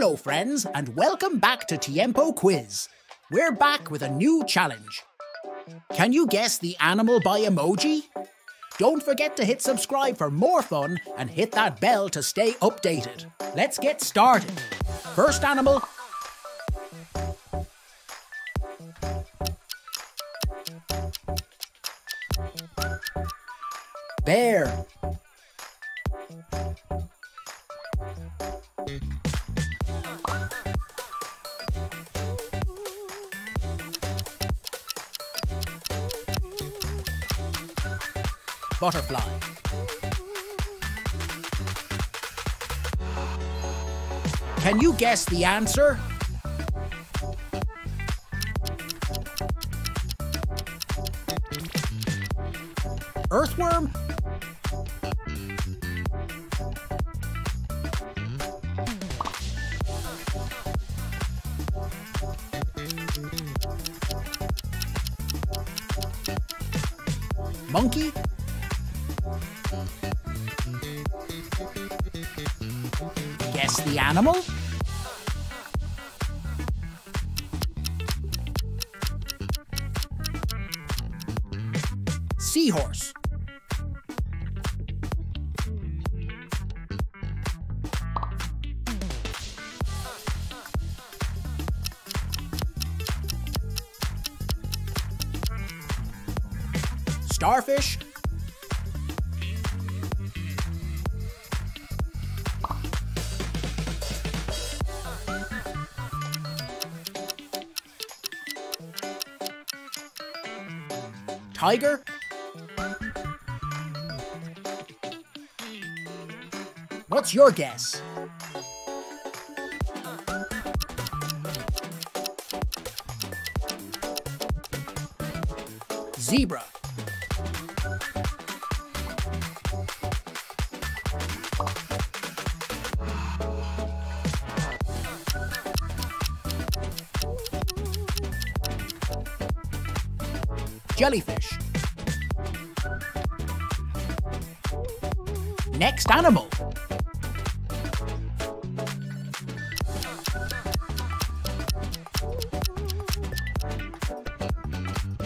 Hello, friends, and welcome back to Tiempo Quiz. We're back with a new challenge. Can you guess the animal by emoji? Don't forget to hit subscribe for more fun and hit that bell to stay updated. Let's get started. First animal. Bear. Butterfly. Can you guess the answer? Earthworm? Monkey? The animal? Seahorse. Starfish. Tiger? What's your guess? Zebra. Jellyfish. Next animal.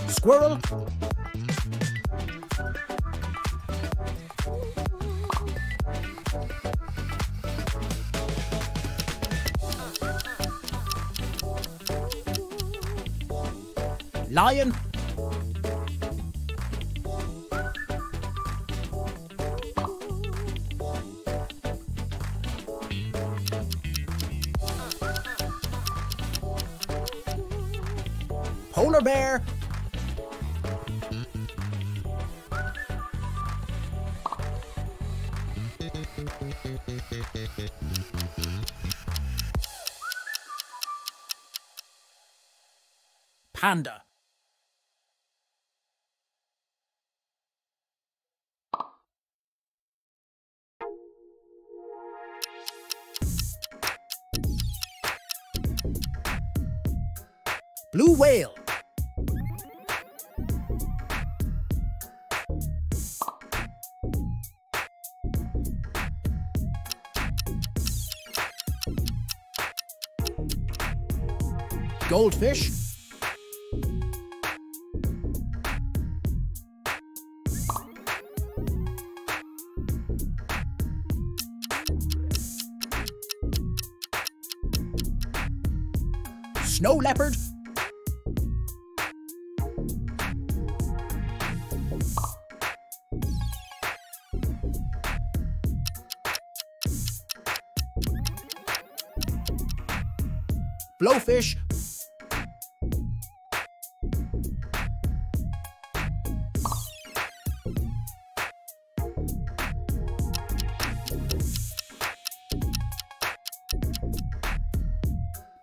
Squirrel. Lion. Polar bear. Panda. Blue whale. Goldfish. Snow leopard. Blowfish.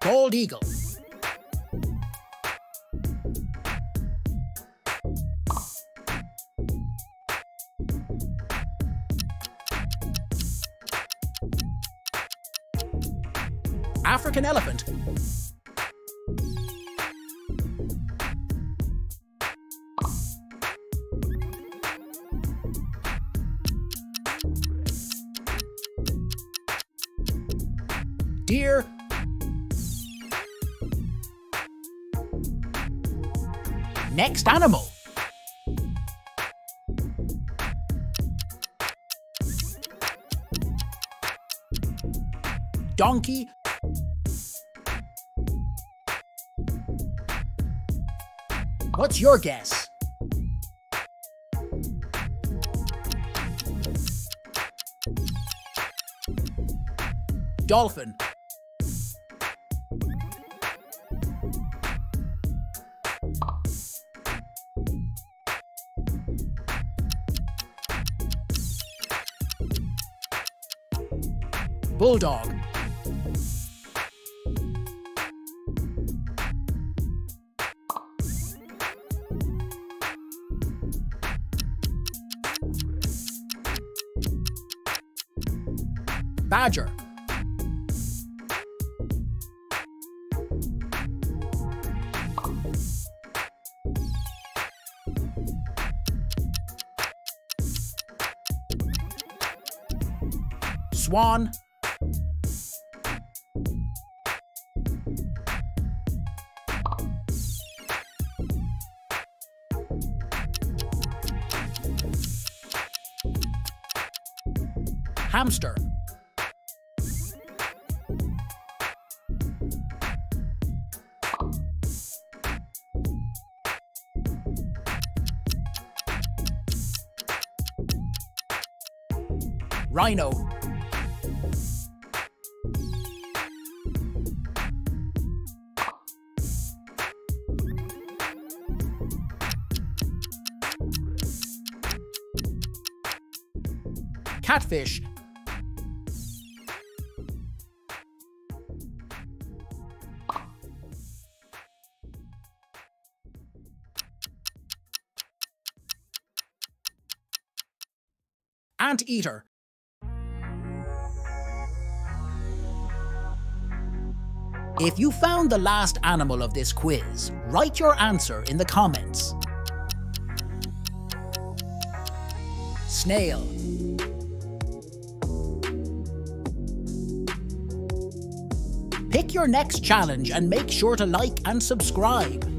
Bald eagle. African elephant. Deer Next animal. Donkey. What's your guess? Dolphin. Bulldog. Badger. Swan. Hamster. Rhino. Catfish. Anteater. If you found the last animal of this quiz, write your answer in the comments. Snail. Pick your next challenge and make sure to like and subscribe.